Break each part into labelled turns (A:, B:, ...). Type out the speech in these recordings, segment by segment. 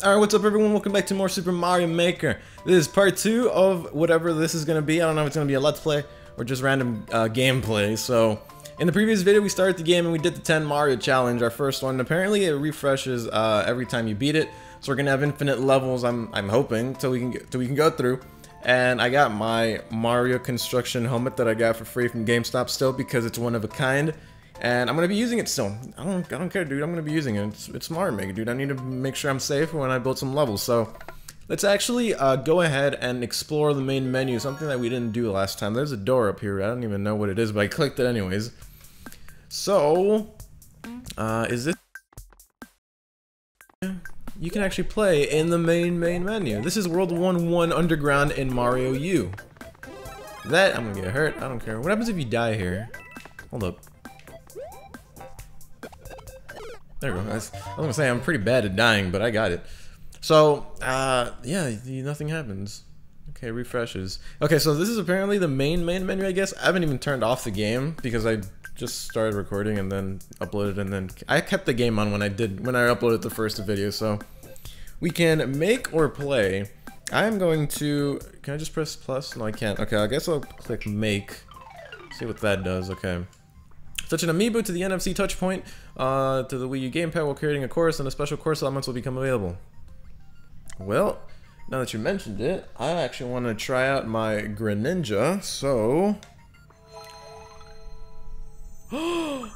A: Alright, what's up everyone? Welcome back to more Super Mario Maker. This is part 2 of whatever this is going to be. I don't know if it's going to be a Let's Play or just random uh, gameplay. So, in the previous video we started the game and we did the 10 Mario Challenge, our first one. Apparently it refreshes uh, every time you beat it. So we're going to have infinite levels, I'm, I'm hoping, till we, can get, till we can go through. And I got my Mario Construction helmet that I got for free from GameStop still because it's one of a kind. And I'm gonna be using it still. I don't, I don't care, dude. I'm gonna be using it. It's, it's Mario Maker, dude. I need to make sure I'm safe when I build some levels. So let's actually uh, go ahead and explore the main menu. Something that we didn't do last time. There's a door up here. I don't even know what it is, but I clicked it anyways. So, uh, is this? You can actually play in the main main menu. This is World 1-1 Underground in Mario U. That, I'm gonna get hurt. I don't care. What happens if you die here? Hold up. There we go. I was, gonna say I'm pretty bad at dying, but I got it. So, uh, yeah, nothing happens. Okay, refreshes. Okay, so this is apparently the main main menu, I guess. I haven't even turned off the game because I just started recording and then uploaded and then I kept the game on when I did when I uploaded the first video. So we can make or play. I'm going to. Can I just press plus? No, I can't. Okay, I guess I'll click make. See what that does. Okay. Touch an amiibo to the NFC touch point uh, to the Wii U gamepad while creating a course and a special course elements will become available. Well, now that you mentioned it, I actually want to try out my Greninja, so...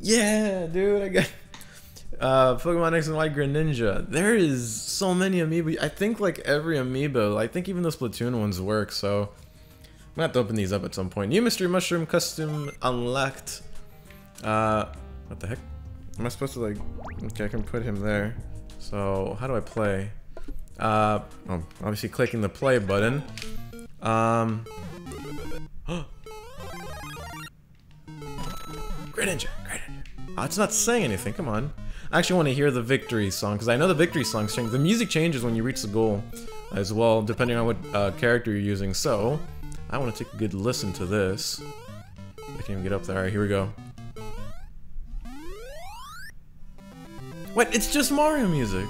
A: yeah, dude, I got... Uh, Pokemon X and Y Greninja. There is so many amiibo. I think like every amiibo, I think even the Splatoon ones work, so... I'm gonna have to open these up at some point. New Mystery Mushroom Custom Unlocked. Uh, what the heck? Am I supposed to like... Okay, I can put him there. So, how do I play? Uh, oh, obviously clicking the play button. Um... Greninja, Greninja. Oh, it's not saying anything, come on. I actually want to hear the victory song, because I know the victory song changes. The music changes when you reach the goal as well, depending on what uh, character you're using. So, I want to take a good listen to this. I can't even get up there. Alright, here we go. What? It's just Mario music!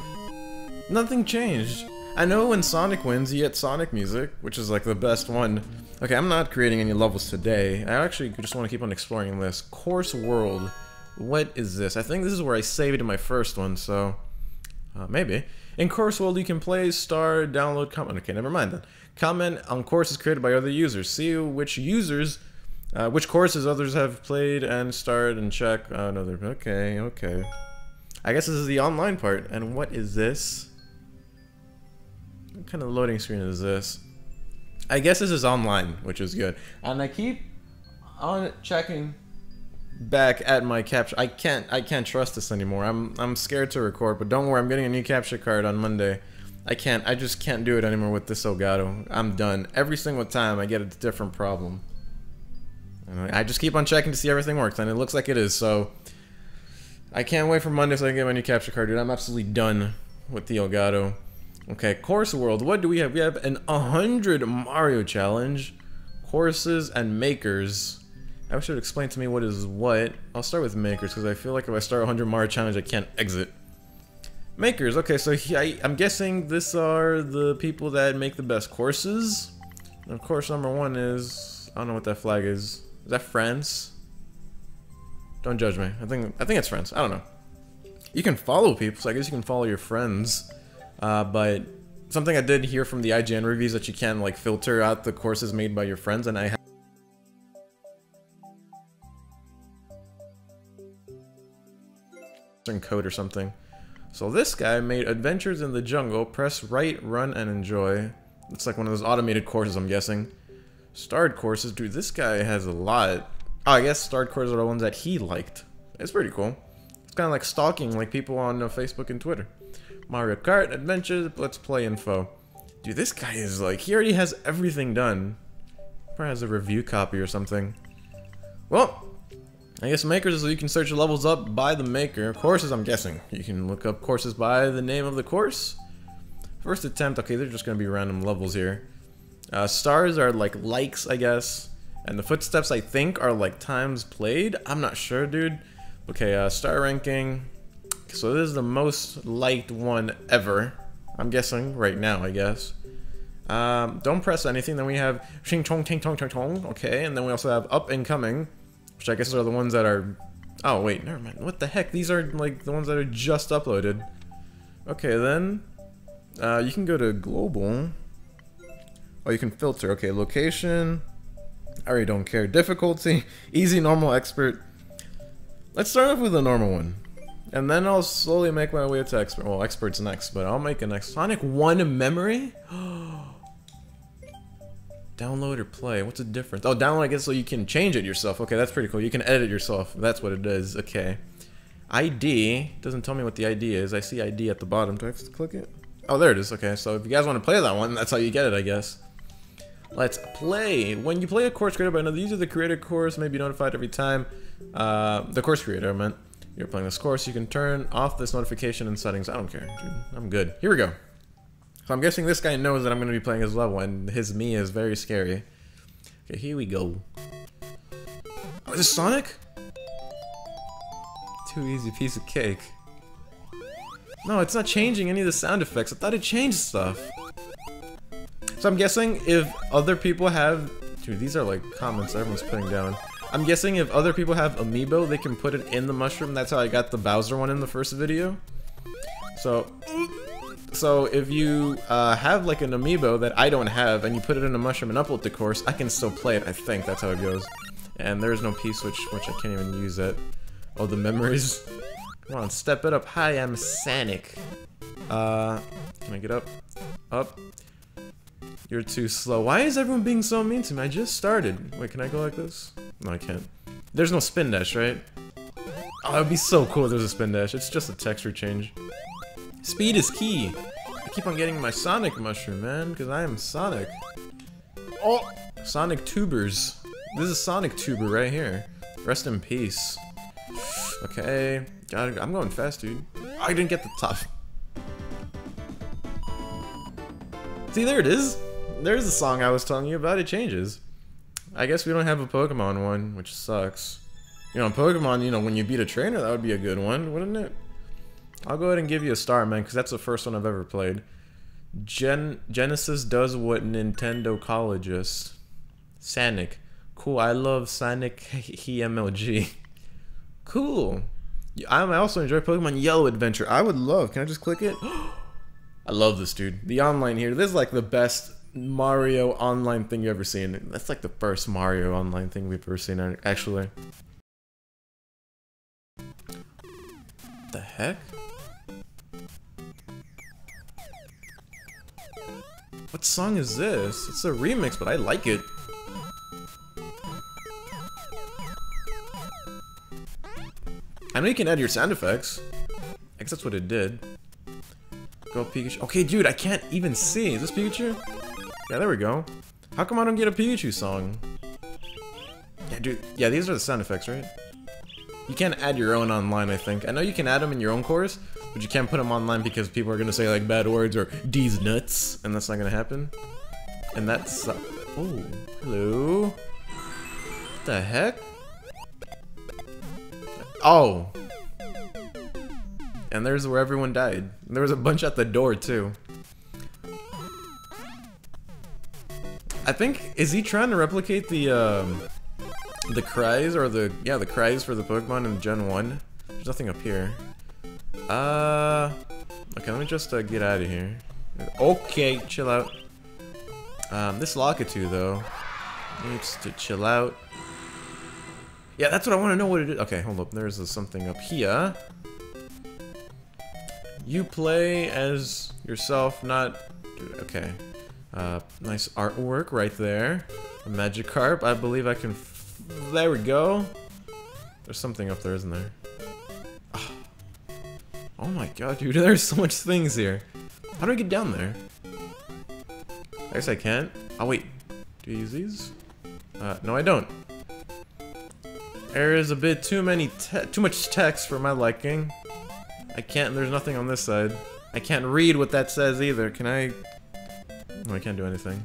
A: Nothing changed. I know when Sonic wins, you get Sonic music, which is like the best one. Okay, I'm not creating any levels today. I actually just want to keep on exploring this. Course World. What is this? I think this is where I saved my first one, so... Uh, maybe. In Course World, you can play, star, download, comment. Okay, never mind then. Comment on courses created by other users. See which users, uh, which courses others have played and starred and check. No, okay, okay. I guess this is the online part. And what is this? What kind of loading screen is this? I guess this is online, which is good. And I keep on checking back at my capture. I can't I can't trust this anymore. I'm I'm scared to record, but don't worry, I'm getting a new capture card on Monday. I can't I just can't do it anymore with this Elgato. I'm done. Every single time I get a different problem. And I just keep on checking to see everything works, and it looks like it is, so I can't wait for Monday so I can get my new capture card, dude. I'm absolutely done with the Elgato. Okay, Course World. What do we have? We have an 100 Mario Challenge, courses, and makers. I should explain to me what is what. I'll start with makers because I feel like if I start 100 Mario Challenge, I can't exit. Makers. Okay, so he, I, am guessing this are the people that make the best courses. And of course, number one is I don't know what that flag is. Is that France? Don't judge me. I think I think it's France. I don't know. You can follow people, so I guess you can follow your friends. Uh, but something I did hear from the IGN reviews that you can like filter out the courses made by your friends, and I. code or something. So this guy made Adventures in the Jungle, press right, run, and enjoy. It's like one of those automated courses, I'm guessing. Starred courses, dude, this guy has a lot. Oh, I guess starred courses are the ones that he liked. It's pretty cool. It's kind of like stalking like people on uh, Facebook and Twitter. Mario Kart, Adventures, Let's Play info. Dude, this guy is like, he already has everything done. Probably has a review copy or something. Well, I guess makers is so you can search levels up by the maker. Courses, I'm guessing. You can look up courses by the name of the course. First attempt, okay, they're just gonna be random levels here. Uh, stars are like likes, I guess. And the footsteps, I think, are like times played. I'm not sure, dude. Okay, uh, star ranking. So this is the most liked one ever. I'm guessing right now, I guess. Um, don't press anything. Then we have Ching Chong Ting Tong Tong Tong. Okay, and then we also have Up and Coming, which I guess are the ones that are. Oh wait, never mind. What the heck? These are like the ones that are just uploaded. Okay, then uh, you can go to global. Oh, you can filter. Okay, location. I already don't care. Difficulty, easy, normal, expert. Let's start off with the normal one. And then I'll slowly make my way to expert. Well, expert's next, but I'll make an next. Sonic 1 memory? download or play? What's the difference? Oh, download, I guess, so you can change it yourself. Okay, that's pretty cool. You can edit yourself. That's what it is. Okay. ID. Doesn't tell me what the ID is. I see ID at the bottom. Do I have to click it? Oh, there it is. Okay, so if you guys want to play that one, that's how you get it, I guess. Let's play. When you play a course created by another user, the creator course may be notified every time. Uh, the course creator, I meant. You're playing this course, you can turn off this notification in settings. I don't care, dude. I'm good. Here we go. So I'm guessing this guy knows that I'm going to be playing his level, and his me is very scary. Okay, here we go. Oh, is this Sonic? Too easy piece of cake. No, it's not changing any of the sound effects. I thought it changed stuff. So I'm guessing if other people have... Dude, these are like comments everyone's putting down. I'm guessing if other people have amiibo, they can put it in the mushroom. That's how I got the Bowser one in the first video. So, so if you uh, have like an amiibo that I don't have, and you put it in a mushroom and upload the course, I can still play it. I think that's how it goes. And there's no P switch, which I can't even use it. Oh, the memories. Come on, step it up. Hi, I'm Sonic. Uh, can I get up? Up. You're too slow. Why is everyone being so mean to me? I just started. Wait, can I go like this? No, I can't. There's no spin dash, right? Oh, it'd be so cool if there's a spin dash. It's just a texture change. Speed is key. I keep on getting my Sonic mushroom, man, because I am Sonic. Oh! Sonic tubers. This is Sonic tuber right here. Rest in peace. Okay. God, I'm going fast, dude. I didn't get the top. See, there it is. There's the song I was telling you about. It changes. I guess we don't have a Pokemon one, which sucks. You know, Pokemon, you know, when you beat a trainer, that would be a good one, wouldn't it? I'll go ahead and give you a star, man, because that's the first one I've ever played. Gen Genesis does what Nintendo colleges. Sonic. Cool, I love Sonic HMLG. cool. I also enjoy Pokemon Yellow Adventure. I would love, can I just click it? I love this, dude. The online here, this is like the best Mario online thing you've ever seen. That's like the first Mario online thing we've ever seen, actually. The heck? What song is this? It's a remix, but I like it. I know you can add your sound effects. I guess that's what it did. Go Pikachu. Okay, dude, I can't even see. Is this Pikachu? Yeah, there we go. How come I don't get a Pikachu song? Yeah, dude. Yeah, these are the sound effects, right? You can't add your own online, I think. I know you can add them in your own course, but you can't put them online because people are gonna say like bad words or these nuts, and that's not gonna happen. And that's uh, oh, hello. What the heck? Oh. And there's where everyone died. There was a bunch at the door too. I think is he trying to replicate the um, the cries or the yeah the cries for the Pokemon in Gen One? There's nothing up here. Uh, okay, let me just uh, get out of here. Okay, chill out. Um, this Lakitu though needs to chill out. Yeah, that's what I want to know what it is. Okay, hold up. There's something up here. You play as yourself, not... Okay. Uh, nice artwork right there. A Magikarp. I believe I can... there we go. There's something up there, isn't there? Oh my god, dude. There's so much things here. How do I get down there? I guess I can't. Oh, wait. Do you use these? Uh, no, I don't. There is a bit too many too much text for my liking. I can't, there's nothing on this side. I can't read what that says either. Can I no, I can't do anything.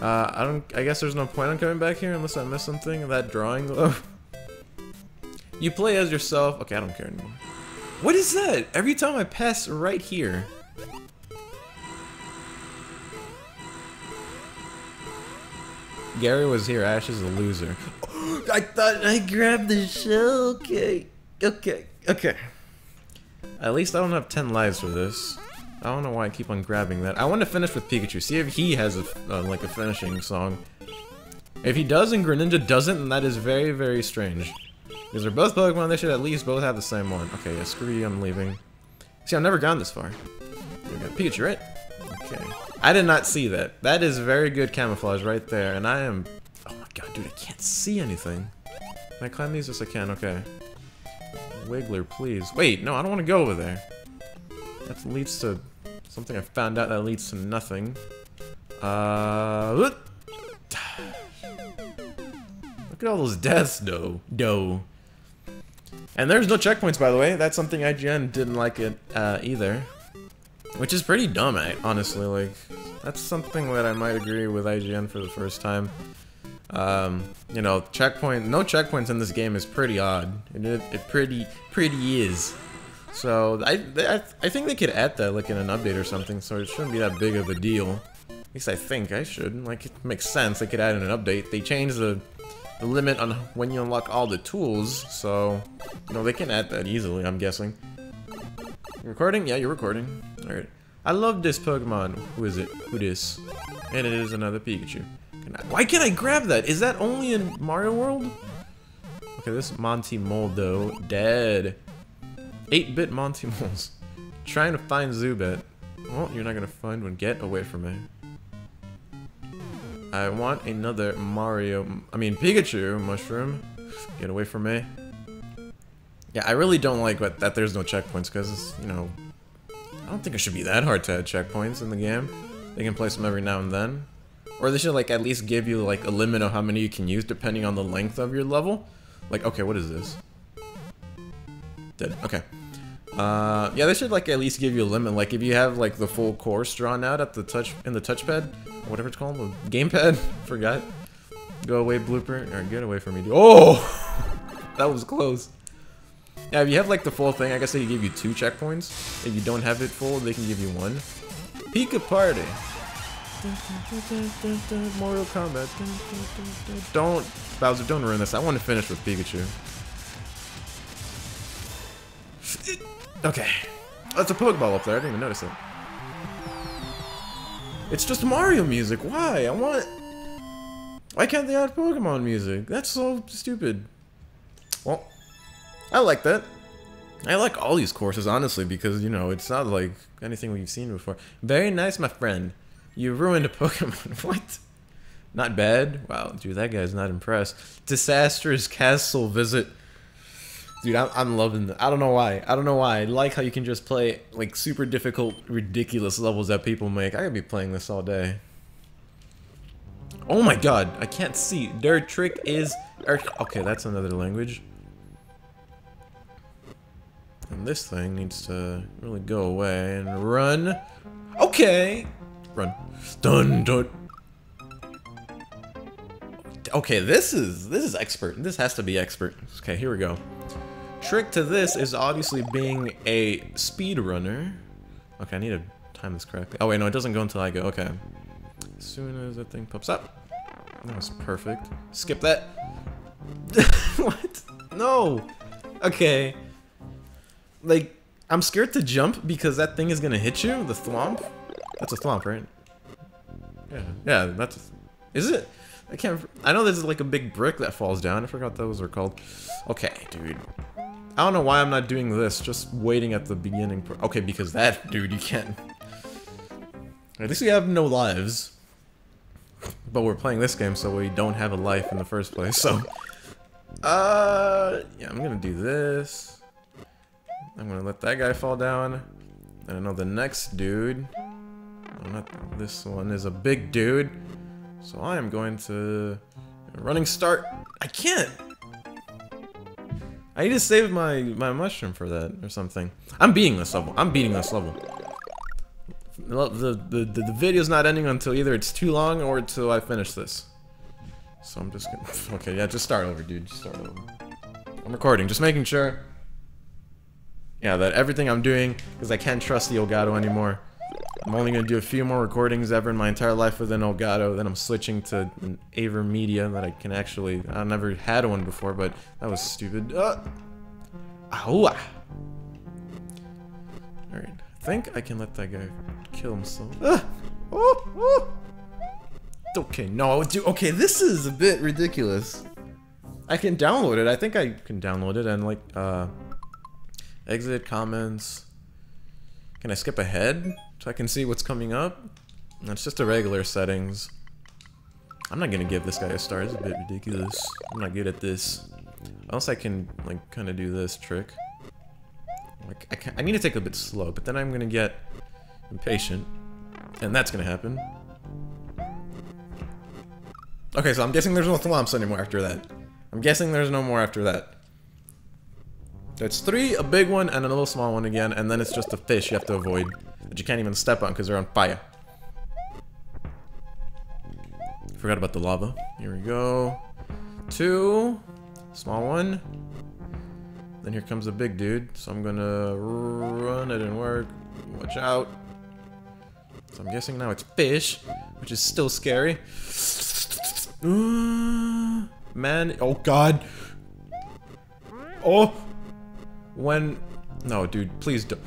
A: Uh, I don't. I guess there's no point on coming back here unless I miss something. That drawing, though. you play as yourself. Okay, I don't care anymore. What is that? Every time I pass right here. Gary was here, Ash is a loser. I thought I grabbed the shell. Okay. Okay. Okay. At least I don't have 10 lives for this. I don't know why I keep on grabbing that. I want to finish with Pikachu. See if he has a, uh, like a finishing song. If he does and Greninja doesn't, then that is very, very strange. They're both Pokemon, they should at least both have the same one. Okay, yeah, screw you, I'm leaving. See, I've never gone this far. We Pikachu, right? Okay. I did not see that. That is very good camouflage right there, and I am... Oh my god, dude, I can't see anything. Can I climb these? Yes, I can, okay. Wiggler, please. Wait, no, I don't want to go over there. That leads to something I found out that leads to nothing. Uh... Look at all those deaths, though. Doe. And there's no checkpoints, by the way. That's something IGN didn't like it uh, either. Which is pretty dumb, honestly. Like, that's something that I might agree with IGN for the first time. Um, you know, checkpoint, no checkpoints in this game is pretty odd. It, it, it pretty, pretty is. So, I, I, I think they could add that, like, in an update or something, so it shouldn't be that big of a deal. At least I think I should. Like, it makes sense. They could add in an update. They changed the, the limit on when you unlock all the tools, so, you know, they can add that easily, I'm guessing. Recording? Yeah, you're recording. Alright. I love this Pokemon. Who is it? Who this? And it is another Pikachu. Can I, why can't I grab that? Is that only in Mario World? Okay, this Monty though. Dead. 8-bit Monty Moles. Trying to find Zubat. Well, you're not gonna find one. Get away from me. I want another Mario... I mean, Pikachu mushroom. Get away from me. Yeah, I really don't like that there's no checkpoints, because, you know, I don't think it should be that hard to add checkpoints in the game. They can place them every now and then. Or they should, like, at least give you, like, a limit of how many you can use depending on the length of your level. Like, okay, what is this? Dead. Okay. Uh, yeah, they should, like, at least give you a limit. Like, if you have, like, the full course drawn out at the touch, in the touchpad, whatever it's called, gamepad, forgot. Go away, blooper, or get away from me. Oh! that was close. Yeah, if you have like the full thing, I guess they give you two checkpoints. If you don't have it full, they can give you one. Pika Party. Mortal Kombat. Don't, Bowser, don't ruin this. I want to finish with Pikachu. Okay. That's a Pokeball up there. I didn't even notice it. It's just Mario music. Why? I want... Why can't they add Pokemon music? That's so stupid. Well, I like that. I like all these courses, honestly, because, you know, it's not like anything we've seen before. Very nice, my friend. You ruined a Pokemon. what? Not bad? Wow, dude, that guy's not impressed. Disastrous castle visit. Dude, I'm, I'm loving it. I don't know why. I don't know why. I like how you can just play, like, super difficult, ridiculous levels that people make. I could be playing this all day. Oh my god, I can't see. Their trick is... Er, okay, that's another language. And this thing needs to really go away and run. Okay! Run. Dun dun. Okay, this is this is expert. This has to be expert. Okay, here we go. Trick to this is obviously being a speed runner. Okay, I need to time this correctly. Oh wait, no, it doesn't go until I go. Okay. As soon as that thing pops up. That was perfect. Skip that. what? No. Okay like, I'm scared to jump because that thing is gonna hit you, the thwomp. That's a thwomp, right? Yeah, yeah, that's... Is it? I can't... I know there's like a big brick that falls down. I forgot those were called. Okay, dude. I don't know why I'm not doing this, just waiting at the beginning. Okay, because that, dude, you can't... At least we have no lives. But we're playing this game, so we don't have a life in the first place, so... Uh, yeah, I'm gonna do this. I'm gonna let that guy fall down. And I know the next dude, not this one, is a big dude. So I am going to running start. I can't. I need to save my my mushroom for that or something. I'm beating this level. I'm beating this level. The the the, the video's not ending until either it's too long or until I finish this. So I'm just gonna. Okay, yeah, just start over, dude. Just start over. I'm recording. Just making sure. yeah, that everything I'm doing, because I can't trust the Elgato anymore. I'm only going to do a few more recordings ever in my entire life with an Elgato, then I'm switching to an AverMedia that I can actually, I never had one before, but that was stupid. Uh, Alright, I think I can let that guy kill himself. Uh, oh, oh. Okay, no, dude, okay, this is a bit ridiculous. I can download it, I think I can download it and like, uh, exit, comments. Can I skip ahead? So I can see what's coming up. That's just the regular settings. I'm not gonna give this guy a star, it's a bit ridiculous. I'm not good at this. Unless I can, like, kind of do this trick. Like, I, can, I need to take a bit slow, but then I'm gonna get impatient. And that's gonna happen. Okay, so I'm guessing there's no thwomps anymore after that. I'm guessing there's no more after that. It's three, a big one, and a little small one again, and then it's just a fish you have to avoid that you can't even step on because they're on fire. Forgot about the lava. Here we go. Two. Small one. Then here comes a big dude. So I'm gonna run. It didn't work. Watch out. So I'm guessing now it's fish, which is still scary. Man. Oh, God. Oh. When... No, dude. Please don't.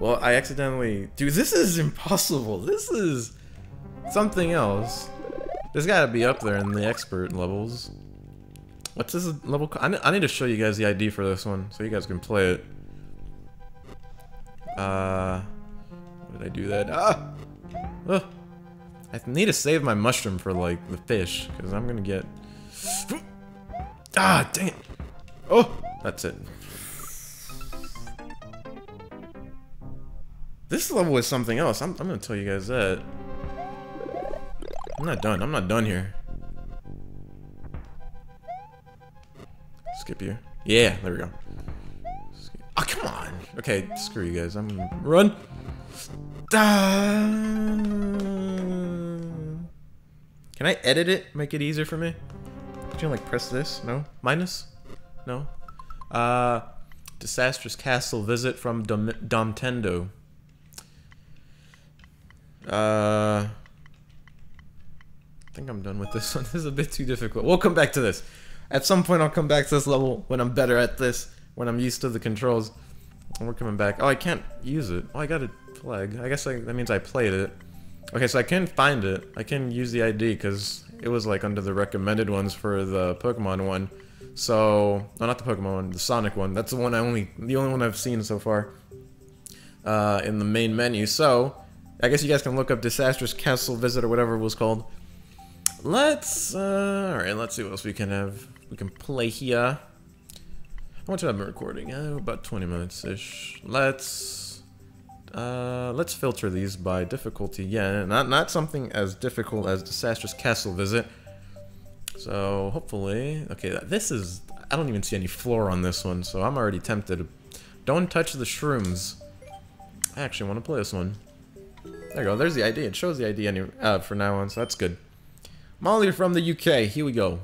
A: Well, I accidentally... Dude, this is impossible. This is something else. There's gotta be up there in the expert levels. What's this level? I need to show you guys the ID for this one, so you guys can play it. Uh... Did I do that? Ah! Uh, I need to save my mushroom for, like, the fish, because I'm gonna get... Ah, dang it! Oh! That's it. This level is something else. I'm, I'm gonna tell you guys that. I'm not done. I'm not done here. Skip here. Yeah, there we go. Oh, come on. Okay, screw you guys. I'm gonna run. Can I edit it? Make it easier for me? Can you like press this? No? Minus? No? Uh, disastrous castle visit from Dom Domtendo. Uh, I think I'm done with this one. This is a bit too difficult. We'll come back to this. At some point, I'll come back to this level when I'm better at this, when I'm used to the controls. And we're coming back. Oh, I can't use it. Oh, I got a flag. I guess I, that means I played it. Okay, so I can find it. I can use the ID because it was like under the recommended ones for the Pokemon one. So, no, not the Pokemon one, the Sonic one. That's the one I only, the only one I've seen so far uh, in the main menu. So, I guess you guys can look up Disastrous Castle Visit or whatever it was called. Let's, uh, alright, let's see what else we can have. We can play here. How much have I been recording? Uh, about 20 minutes-ish. Let's, uh, let's filter these by difficulty. Yeah, not, not something as difficult as Disastrous Castle Visit. So hopefully, okay, this is, I don't even see any floor on this one, so I'm already tempted. Don't touch the shrooms. I actually want to play this one. There you go, there's the ID. It shows the ID any, uh, for now on, so that's good. Molly from the UK, here we go.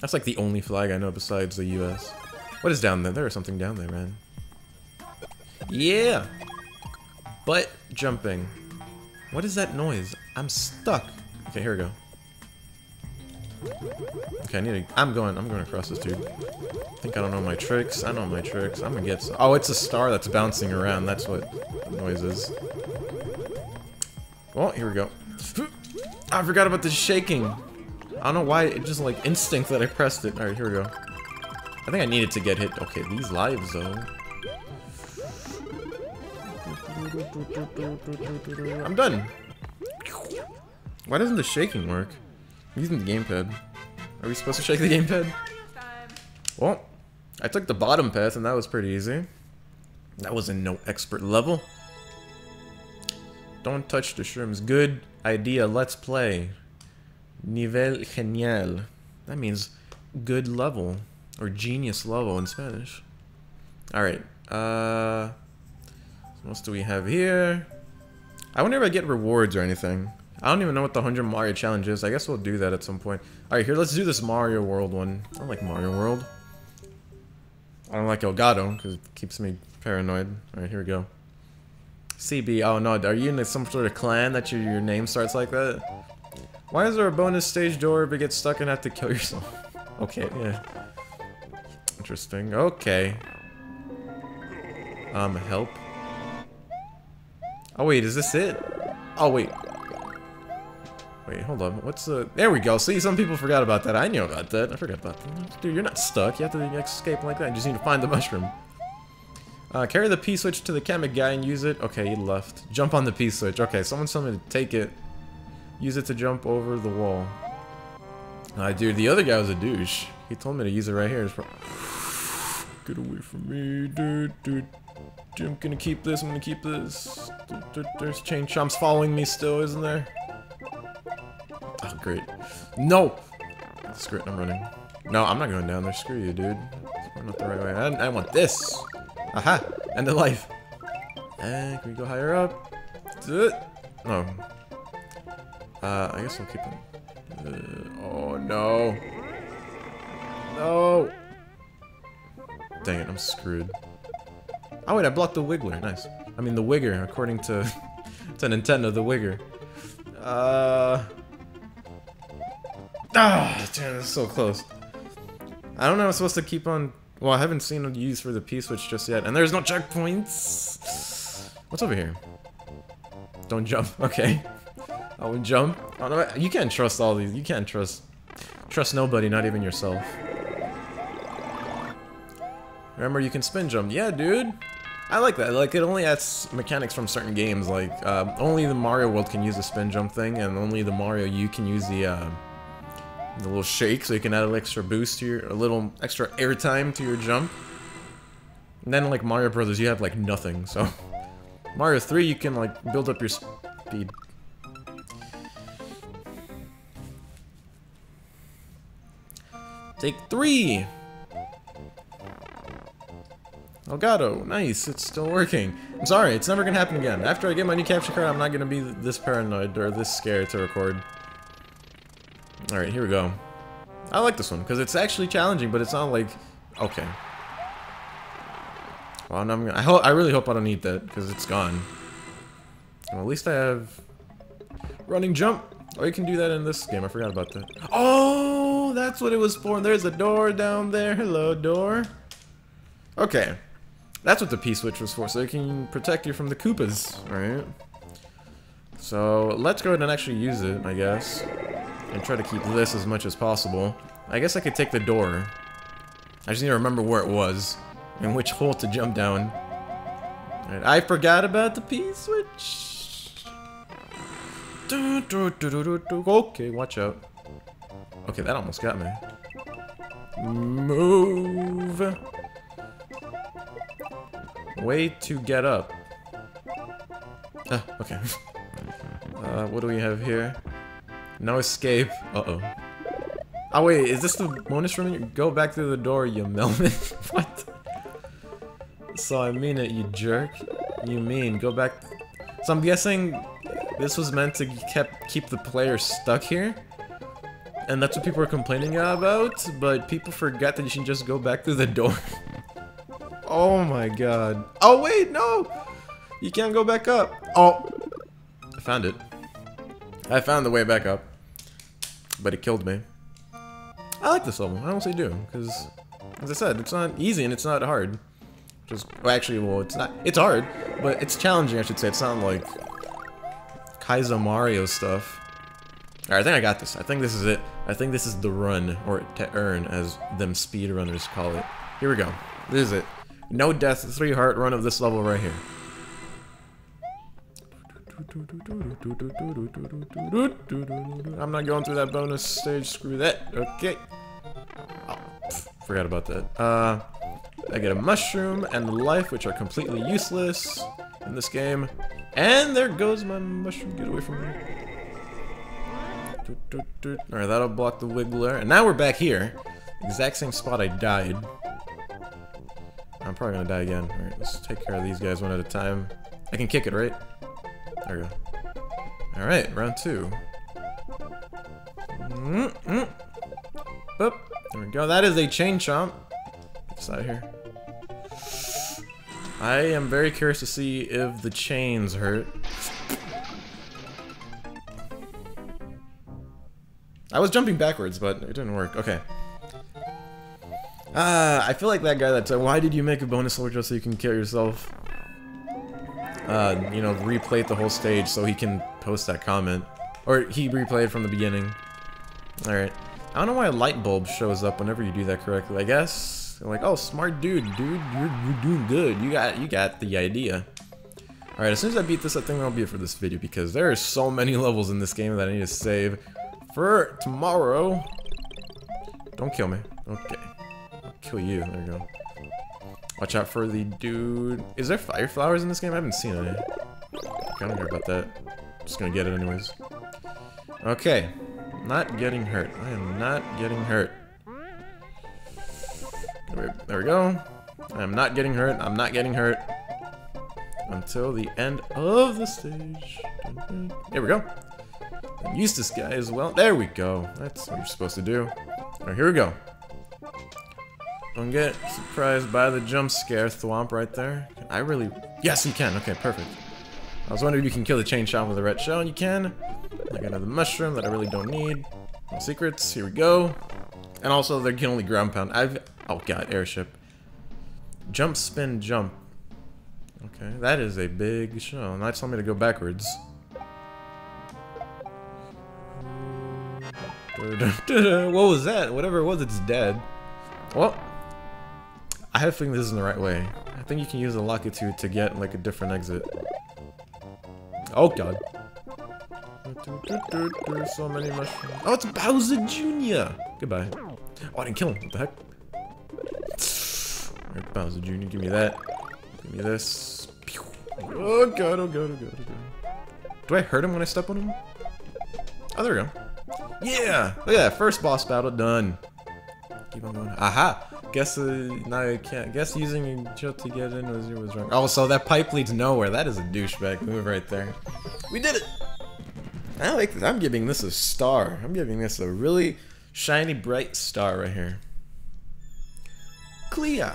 A: That's like the only flag I know besides the US. What is down there? There is something down there, man. Yeah! Butt jumping. What is that noise? I'm stuck. Okay, here we go. Okay, I need to. I'm going. I'm going across this dude. I think I don't know my tricks. I know my tricks. I'm gonna get. Some, oh, it's a star that's bouncing around. That's what the noise is. Well, here we go. I forgot about the shaking. I don't know why. It just like instinct that I pressed it. All right, here we go. I think I needed to get hit. Okay, these lives though. I'm done. Why doesn't the shaking work? I'm using the gamepad. Are we supposed to shake the gamepad? Well, I took the bottom path and that was pretty easy. That was in no expert level. Don't touch the shrooms. Good idea. Let's play. Nivel genial. That means good level. Or genius level in Spanish. Alright. Uh, what else do we have here? I wonder if I get rewards or anything. I don't even know what the 100 Mario challenge is. I guess we'll do that at some point. Alright, here, let's do this Mario World one. I don't like Mario World. I don't like Elgato, because it keeps me paranoid. Alright, here we go. CB, oh no, are you in some sort of clan that your, your name starts like that? Why is there a bonus stage door you get stuck and have to kill yourself? okay, yeah. Interesting, okay. Um, help? Oh wait, is this it? Oh wait. Wait, hold on. What's the... There we go. See, some people forgot about that. I knew about that. I forgot about that. Dude, you're not stuck. You have to escape like that. You just need to find the mushroom. Uh, carry the P-switch to the Kamek guy and use it. Okay, he left. Jump on the P-switch. Okay, someone told me to take it. Use it to jump over the wall. Uh, dude, the other guy was a douche. He told me to use it right here. Get away from me, dude, dude. I'm gonna keep this, I'm gonna keep this. There's Chain Chomp's following me still, isn't there? Oh, great. No! Screw it, I'm running. No, I'm not going down there. Screw you, dude. Not the right way. I, I want this. Aha! End of life. And can we go higher up? No. Uh, I guess we'll keep him. Uh, oh, no. No! Dang it, I'm screwed. Oh wait, I blocked the Wiggler. Nice. I mean the Wigger, according to to Nintendo, the Wigger. Uh. Ah, damn, that's so close. I don't know. I'm supposed to keep on. Well, I haven't seen it used for the P switch just yet, and there's no checkpoints. What's over here? Don't jump. Okay. I would jump. Oh no, you can't trust all these. You can't trust trust nobody, not even yourself. Remember, you can spin jump. Yeah, dude. I like that. Like, it only adds mechanics from certain games. Like, uh, only the Mario World can use the spin jump thing, and only the Mario U can use the, uh, the little shake, so you can add a little extra boost to your, a little extra airtime to your jump. And then, like, Mario Brothers, you have, like, nothing, so... Mario 3, you can, like, build up your speed. Take three! Elgato, nice, it's still working. I'm sorry, it's never gonna happen again. After I get my new capture card, I'm not gonna be this paranoid or this scared to record. Alright, here we go. I like this one, because it's actually challenging, but it's not like... Okay. Well, I'm gonna, I, hope, I really hope I don't need that, because it's gone. Well, at least I have... Running jump! Oh, you can do that in this game, I forgot about that. Oh, that's what it was for. There's a door down there. Hello, door. Okay. That's what the P-switch was for, so it can protect you from the Koopas, right? So, let's go ahead and actually use it, I guess. And try to keep this as much as possible. I guess I could take the door. I just need to remember where it was. And which hole to jump down. Right, I forgot about the P-switch. Okay, watch out. Okay, that almost got me. Move. Way to get up. Ah, okay. uh, what do we have here? No escape. Uh-oh. Oh, wait, is this the bonus room? Go back through the door, you melon. what? So I mean it, you jerk. You mean, go back... So I'm guessing this was meant to kept keep the player stuck here? And that's what people are complaining about, but people forget that you should just go back through the door. Oh my god. Oh wait, no! You can't go back up. Oh! I found it. I found the way back up. But it killed me. I like this level. I honestly do. Because, as I said, it's not easy and it's not hard. Just, well, actually, well, it's not, it's hard, but it's challenging, I should say. It's not like Kaizo Mario stuff. Alright, I think I got this. I think this is it. I think this is the run, or to earn, as them speedrunners call it. Here we go. This is it. No death, three heart run of this level right here. I'm not going through that bonus stage, screw that. Okay. Oh, forgot about that. Uh, I get a mushroom and the life, which are completely useless in this game. And there goes my mushroom, get away from me. Alright, that'll block the wiggler. And now we're back here. Exact same spot I died. I'm probably gonna die again. Alright, let's take care of these guys one at a time. I can kick it, right? There we go. Alright, round two. Mm -mm. Boop. There we go. That is a chain chomp. It's out here. I am very curious to see if the chains hurt. I was jumping backwards, but it didn't work. Okay. Ah, uh, I feel like that guy that said, why did you make a bonus just so you can kill yourself? Uh, you know, replayed the whole stage so he can post that comment. Or he replayed from the beginning. Alright. I don't know why a light bulb shows up whenever you do that correctly. I guess like, oh, smart dude, dude, you're, you're doing good. You got you got the idea. Alright, as soon as I beat this, I think that'll be it for this video because there are so many levels in this game that I need to save for tomorrow. Don't kill me. Okay. I'll kill you. There you go. Watch out for the dude. Is there fire flowers in this game? I haven't seen any. I don't care about that. Just gonna get it anyways. Okay. Not getting hurt. I am not getting hurt. There we go. I'm not getting hurt. I'm not getting hurt. Until the end of the stage. There we go. To this guy as well. There we go. That's what you're supposed to do. Alright, here we go. Don't get surprised by the jump scare thwomp right there. I really... Yes, you can. Okay, perfect. I was wondering if you can kill the chain chomp with a red shell, and you can. I got another mushroom that I really don't need. No secrets, here we go. And also, they can only ground pound. I've... Oh god, airship. Jump, spin, jump. Okay, that is a big show. Now it's telling me to go backwards. what was that? Whatever it was, it's dead. Well, I have a feeling this isn't the right way. I think you can use a Lakitu to get, like, a different exit. Oh god. So many mushrooms. Oh, it's Bowser Jr. Goodbye. Oh, I didn't kill him. What the heck? Alright, Bowser Jr., give me that. Give me this. Oh god, oh god, oh god, oh god. Do I hurt him when I step on him? Oh, there we go. Yeah! Look at that, first boss battle done. Keep on going. Aha! Guess uh, now I can't. Guess using jump to get in was was wrong. Oh, so that pipe leads nowhere. That is a douchebag move right there. We did it! I like this. I'm giving this a star. I'm giving this a really shiny, bright star right here. Clea. The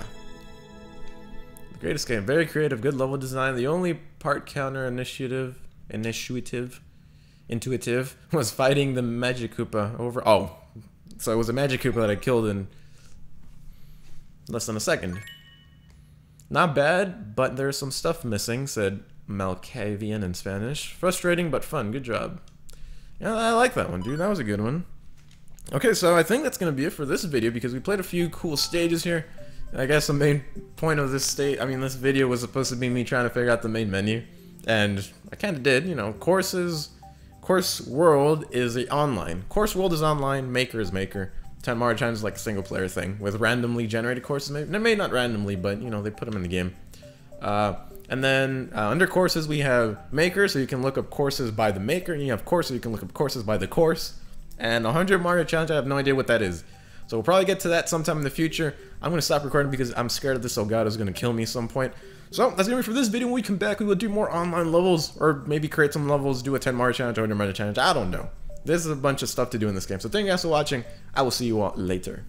A: greatest game. Very creative, good level design. The only part counter initiative, initiative, intuitive was fighting the Magic Koopa over. Oh, so it was a Magic Koopa that I killed in less than a second. Not bad, but there's some stuff missing, said Malkavian in Spanish. Frustrating, but fun. Good job. Yeah, I like that one, dude. That was a good one. Okay, so I think that's going to be it for this video because we played a few cool stages here. I guess the main point of this state, I mean, this video was supposed to be me trying to figure out the main menu. And I kind of did, you know, courses, Course World is the online. Course World is online, Maker is Maker. 10 Mario Challenge is like a single player thing with randomly generated courses. Maybe, maybe not randomly, but you know, they put them in the game. Uh, and then uh, under courses, we have Maker, so you can look up courses by the maker. And you have courses, so you can look up courses by the course. And 100 Mario Challenge, I have no idea what that is. So we'll probably get to that sometime in the future. I'm to stop recording because I'm scared this Elgato is to kill me at some point. So that's to be for this video. When we come back, we will do more online levels, or maybe create some levels, do a 10 Mario Challenge, or 100 Mario Challenge. I don't know. There's a bunch of stuff to do in this game. So thank you guys for watching. I will see you all later.